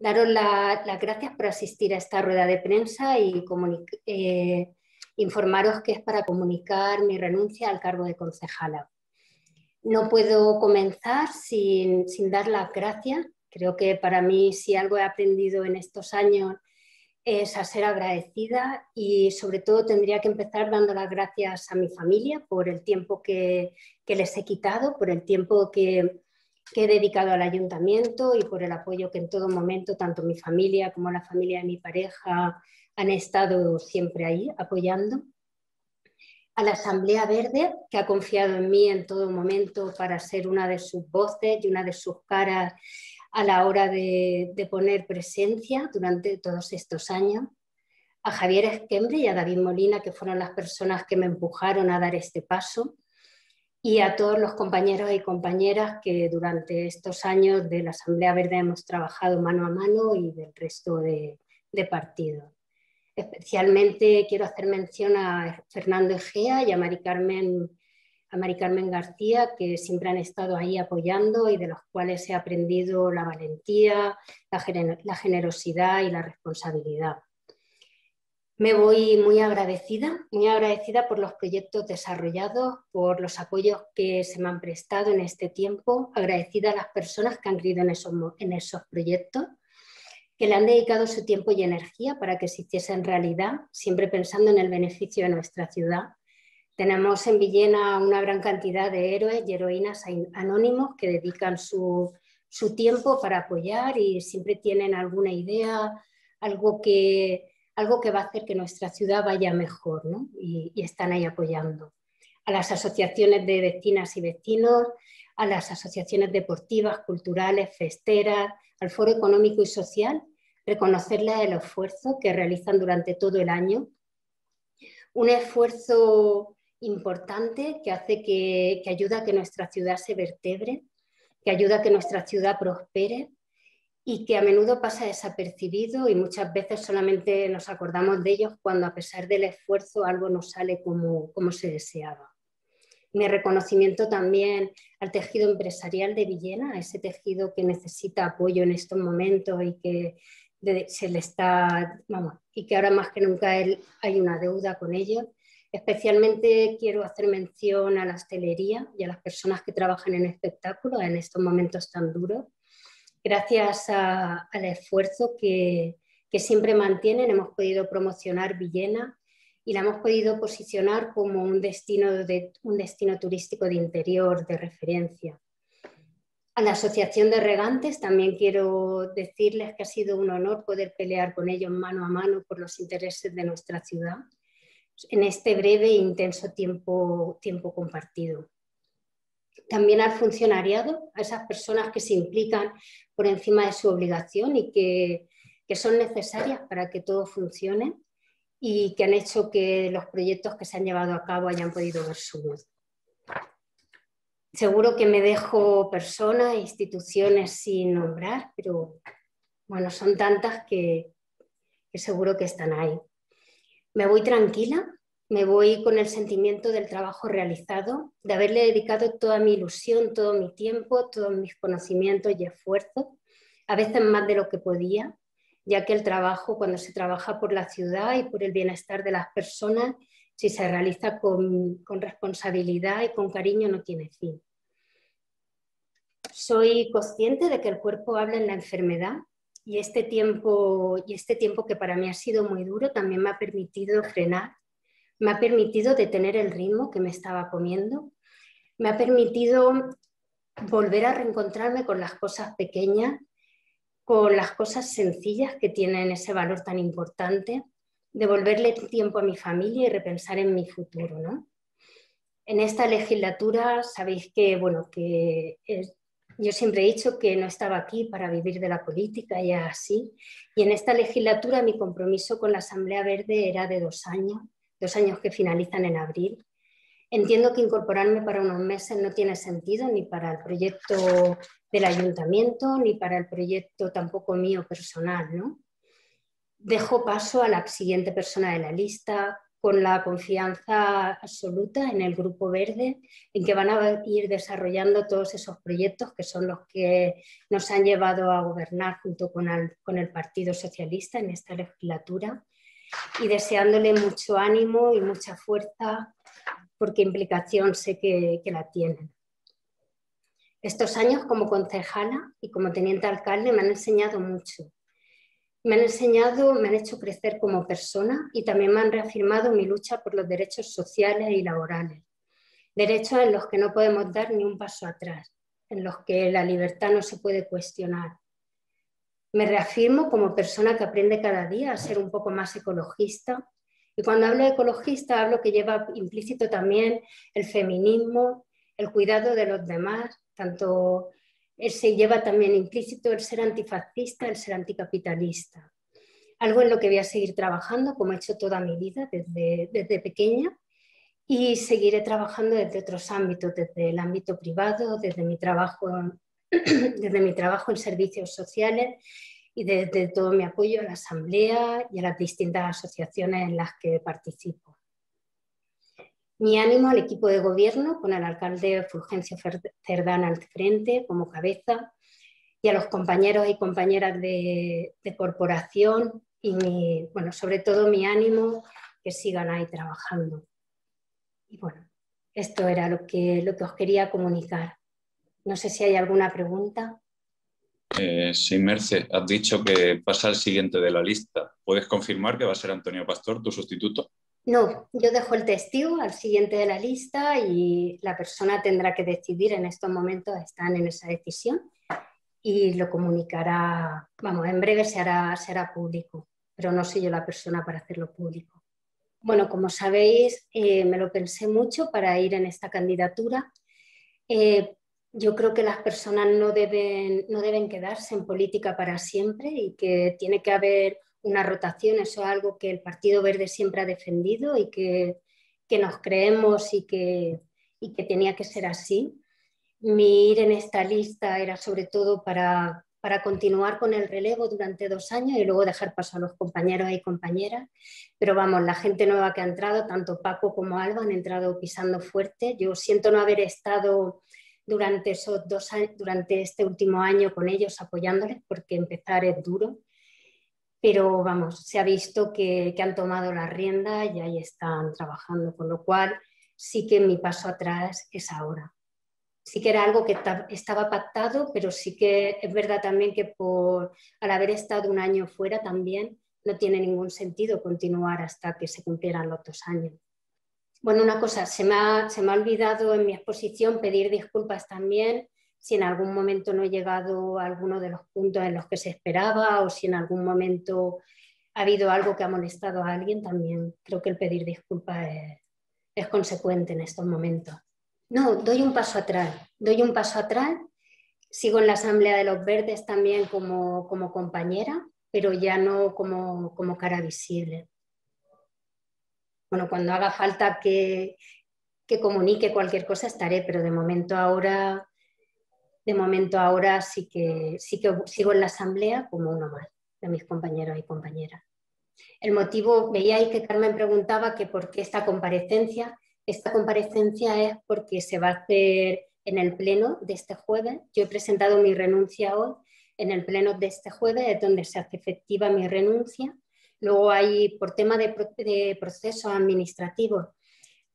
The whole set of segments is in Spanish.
daros las gracias por asistir a esta rueda de prensa y eh, informaros que es para comunicar mi renuncia al cargo de concejala. No puedo comenzar sin, sin dar las gracias. Creo que para mí si algo he aprendido en estos años es a ser agradecida y sobre todo tendría que empezar dando las gracias a mi familia por el tiempo que, que les he quitado, por el tiempo que, que he dedicado al ayuntamiento y por el apoyo que en todo momento tanto mi familia como la familia de mi pareja han estado siempre ahí apoyando. A la Asamblea Verde, que ha confiado en mí en todo momento para ser una de sus voces y una de sus caras a la hora de, poner presencia durante todos estos años. A Javier Esquembre y a David Molina, que fueron las personas que me empujaron a dar este paso y a todos los compañeros y compañeras que durante estos años de la Asamblea Verde hemos trabajado mano a mano y del resto de, partidos. Especialmente quiero hacer mención a Fernando Egea y a Mari Carmen, a García, que siempre han estado ahí apoyando y de los cuales he aprendido la valentía, la generosidad y la responsabilidad. Me voy muy agradecida, muy agradecida por los proyectos desarrollados, por los apoyos que se me han prestado en este tiempo, agradecida a las personas que han creído en esos, en esos proyectos, que le han dedicado su tiempo y energía para que se hiciesen realidad, siempre pensando en el beneficio de nuestra ciudad. Tenemos en Villena una gran cantidad de héroes y heroínas anónimos que dedican su, su tiempo para apoyar y siempre tienen alguna idea, algo que, algo que va a hacer que nuestra ciudad vaya mejor ¿no? y, están ahí apoyando. A las asociaciones de vecinas y vecinos, a las asociaciones deportivas, culturales, festeras, al Foro Económico y Social, reconocerles el esfuerzo que realizan durante todo el año. Un esfuerzo importante que hace que, que ayuda a que nuestra ciudad se vertebre, que ayuda a que nuestra ciudad prospere y que a menudo pasa desapercibido y muchas veces solamente nos acordamos de ellos cuando a pesar del esfuerzo algo no sale como, como se deseaba. Mi reconocimiento también al tejido empresarial de Villena, ese tejido que necesita apoyo en estos momentos y que se le está, vamos, y que ahora más que nunca hay una deuda con ellos. Especialmente quiero hacer mención a la hostelería y a las personas que trabajan en espectáculos en estos momentos tan duros gracias al esfuerzo que, siempre mantienen, hemos podido promocionar Villena y la hemos podido posicionar como un destino, de, un destino turístico de interior de referencia. A la Asociación de Regantes también quiero decirles que ha sido un honor poder pelear con ellos mano a mano por los intereses de nuestra ciudad en este breve e intenso tiempo, tiempo compartido también al funcionariado, a esas personas que se implican por encima de su obligación y que, son necesarias para que todo funcione y que han hecho que los proyectos que se han llevado a cabo hayan podido ver su luz. Seguro que me dejo personas e instituciones sin nombrar, pero bueno, son tantas que seguro que están ahí. Me voy tranquila me voy con el sentimiento del trabajo realizado, de haberle dedicado toda mi ilusión, todo mi tiempo, todos mis conocimientos y esfuerzos, a veces más de lo que podía, ya que el trabajo, cuando se trabaja por la ciudad y por el bienestar de las personas, si se realiza con, con responsabilidad y con cariño, no tiene fin. Soy consciente de que el cuerpo habla en la enfermedad y este tiempo, y este tiempo que para mí ha sido muy duro también me ha permitido frenar me ha permitido detener el ritmo que me estaba comiendo, me ha permitido volver a reencontrarme con las cosas pequeñas, con las cosas sencillas que tienen ese valor tan importante, devolverle tiempo a mi familia y repensar en mi futuro. ¿no? En esta legislatura sabéis que, bueno, que yo siempre he dicho que no estaba aquí para vivir de la política y así, y en esta legislatura mi compromiso con la Asamblea Verde era de dos años dos años que finalizan en abril. Entiendo que incorporarme para unos meses no tiene sentido ni para el proyecto del ayuntamiento ni para el proyecto tampoco mío personal. ¿no? Dejo paso a la siguiente persona de la lista, con la confianza absoluta en el Grupo Verde, en que van a ir desarrollando todos esos proyectos que son los que nos han llevado a gobernar junto con el, Partido Socialista en esta legislatura y deseándole mucho ánimo y mucha fuerza porque implicación sé que, que la tienen. Estos años como concejala y como teniente alcalde me han enseñado mucho me han enseñado, me han hecho crecer como persona y también me han reafirmado mi lucha por los derechos sociales y laborales. Derechos en los que no podemos dar ni un paso atrás, en los que la libertad no se puede cuestionar. Me reafirmo como persona que aprende cada día a ser un poco más ecologista. Y cuando hablo de ecologista, hablo que lleva implícito también el feminismo, el cuidado de los demás, tanto se lleva también implícito el ser antifascista, el ser anticapitalista. Algo en lo que voy a seguir trabajando, como he hecho toda mi vida desde, desde pequeña, y seguiré trabajando desde otros ámbitos, desde el ámbito privado, desde mi trabajo, desde mi trabajo en servicios sociales y desde todo mi apoyo a la Asamblea y a las distintas asociaciones en las que participo. Mi ánimo al equipo de gobierno, con el alcalde Fulgencio Cerdán al frente como cabeza, y a los compañeros y compañeras de, corporación, y bueno, sobre todo mi ánimo que sigan ahí trabajando. Y bueno, esto era lo que, lo que os quería comunicar. No sé si hay alguna pregunta. Eh, sí, Merce, has dicho que pasa el siguiente de la lista. ¿Puedes confirmar que va a ser Antonio Pastor, tu sustituto? No, yo dejo el testigo al siguiente de la lista y la persona tendrá que decidir en estos momentos, están en esa decisión y lo comunicará, vamos, en breve se hará, público, pero no soy yo la persona para hacerlo público. Bueno, como sabéis, eh, me lo pensé mucho para ir en esta candidatura. Eh, yo creo que las personas no deben, no deben quedarse en política para siempre y que tiene que haber una rotación, eso es algo que el Partido Verde siempre ha defendido y que, nos creemos y que, que tenía que ser así. Mi ir en esta lista era sobre todo para, para continuar con el relevo durante dos años y luego dejar paso a los compañeros y compañeras. Pero vamos, la gente nueva que ha entrado, tanto Paco como Alba, han entrado pisando fuerte. Yo siento no haber estado durante esos dos años, durante este último año con ellos apoyándoles, porque empezar es duro pero vamos, se ha visto que, han tomado la rienda y ahí están trabajando, con lo cual sí que mi paso atrás es ahora. Sí que era algo que estaba pactado, pero sí que es verdad también que por, al haber estado un año fuera también no tiene ningún sentido continuar hasta que se cumplieran los dos años. Bueno, una cosa, se me ha, se me ha olvidado en mi exposición pedir disculpas también si en algún momento no he llegado a alguno de los puntos en los que se esperaba o si en algún momento ha habido algo que ha molestado a alguien, también creo que el pedir disculpas es, consecuente en estos momentos. No, doy un paso atrás, doy un paso atrás, sigo en la Asamblea de los Verdes también como, como compañera, pero ya no como, como cara visible. Bueno, cuando haga falta que, que comunique cualquier cosa estaré, pero de momento ahora de momento ahora sí que, sí que sigo en la asamblea como uno más de mis compañeros y compañeras. El motivo, veíais que Carmen preguntaba que por qué esta comparecencia. Esta comparecencia es porque se va a hacer en el pleno de este jueves. Yo he presentado mi renuncia hoy en el pleno de este jueves, es donde se hace efectiva mi renuncia. Luego hay, por tema de, de procesos administrativos,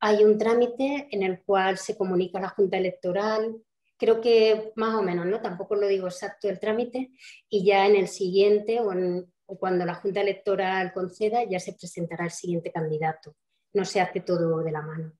hay un trámite en el cual se comunica a la Junta Electoral, creo que más o menos, ¿no? Tampoco lo digo exacto el trámite y ya en el siguiente o, cuando la Junta Electoral conceda ya se presentará el siguiente candidato. No se hace todo de la mano.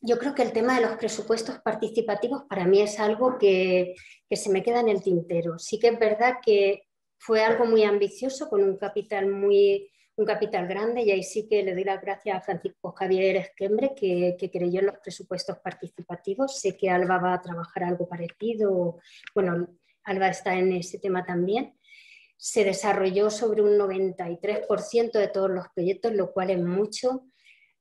Yo creo que el tema de los presupuestos participativos para mí es algo que, que se me queda en el tintero. Sí que es verdad que fue algo muy ambicioso, con un capital muy un capital grande y ahí sí que le doy las gracias a Francisco Javier Esquembre que, creyó en los presupuestos participativos. Sé que Alba va a trabajar algo parecido, bueno, Alba está en ese tema también. Se desarrolló sobre un 93% de todos los proyectos, lo cual es mucho,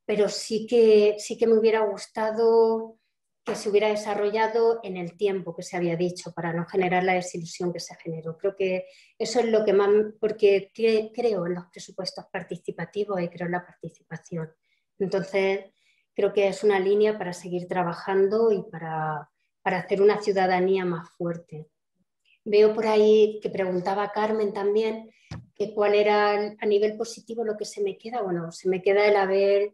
pero sí que, sí que me hubiera gustado que se hubiera desarrollado en el tiempo que se había dicho para no generar la desilusión que se generó. Creo que eso es lo que más, porque creo en los presupuestos participativos y creo en la participación. Entonces, creo que es una línea para seguir trabajando y para, para hacer una ciudadanía más fuerte. Veo por ahí que preguntaba Carmen también que cuál era a nivel positivo lo que se me queda. Bueno, se me queda el haber,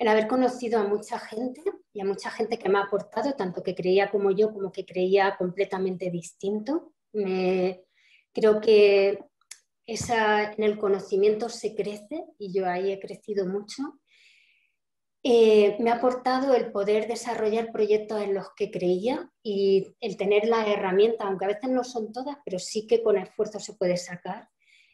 el haber conocido a mucha gente y a mucha gente que me ha aportado, tanto que creía como yo, como que creía completamente distinto. Me, creo que esa, en el conocimiento se crece y yo ahí he crecido mucho. Eh, me ha aportado el poder desarrollar proyectos en los que creía y el tener las herramientas, aunque a veces no son todas, pero sí que con esfuerzo se puede sacar.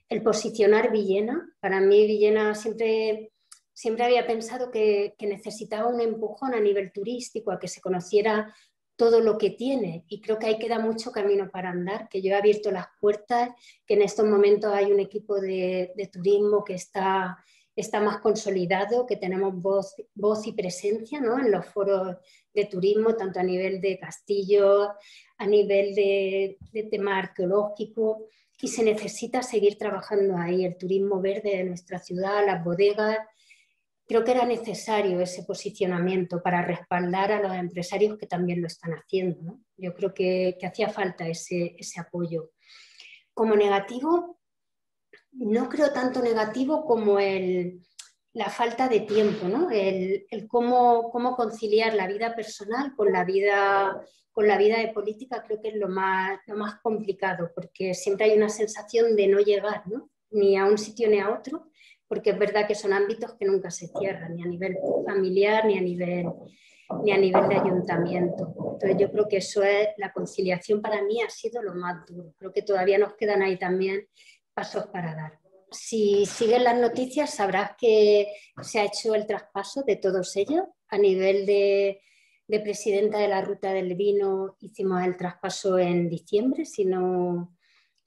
El posicionar Villena, para mí Villena siempre, siempre había pensado que, necesitaba un empujón a nivel turístico, a que se conociera todo lo que tiene y creo que ahí queda mucho camino para andar, que yo he abierto las puertas, que en estos momentos hay un equipo de, turismo que está, más consolidado, que tenemos voz, voz y presencia ¿no? en los foros de turismo, tanto a nivel de castillo, a nivel de, de tema arqueológico, y se necesita seguir trabajando ahí, el turismo verde de nuestra ciudad, las bodegas, creo que era necesario ese posicionamiento para respaldar a los empresarios que también lo están haciendo. Yo creo que, hacía falta ese, apoyo. Como negativo, no creo tanto negativo como la falta de tiempo, ¿no? el, cómo, conciliar la vida personal con la vida, de política, creo que es lo más, complicado, porque siempre hay una sensación de no llegar ni a un sitio ni a otro porque es verdad que son ámbitos que nunca se cierran, ni a nivel familiar, ni a nivel, ni a nivel de ayuntamiento. Entonces yo creo que eso es, la conciliación para mí ha sido lo más duro. Creo que todavía nos quedan ahí también pasos para dar. Si sigues las noticias sabrás que se ha hecho el traspaso de todos ellos. A nivel de, de presidenta de la Ruta del Vino hicimos el traspaso en diciembre, si no,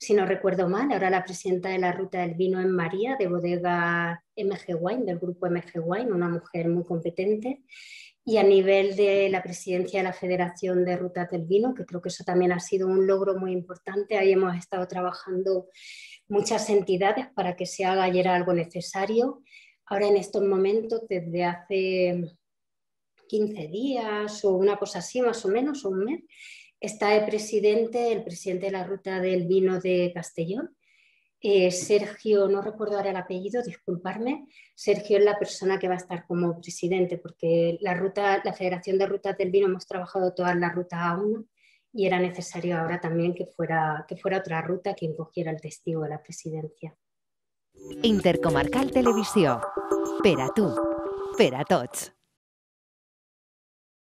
si no recuerdo mal, ahora la presidenta de la Ruta del Vino en María, de bodega MG Wine, del grupo MG Wine, una mujer muy competente. Y a nivel de la presidencia de la Federación de Rutas del Vino, que creo que eso también ha sido un logro muy importante, ahí hemos estado trabajando muchas entidades para que se haga y era algo necesario. Ahora en estos momentos, desde hace 15 días o una cosa así más o menos, o un mes, está el presidente, el presidente de la ruta del vino de Castellón, eh, Sergio, no recuerdo ahora el apellido, disculparme, Sergio es la persona que va a estar como presidente, porque la, ruta, la Federación de Rutas del Vino hemos trabajado toda la ruta A1 y era necesario ahora también que fuera, que fuera otra ruta quien cogiera el testigo de la presidencia. Intercomarcal Televisión. Per a tu, per a tots.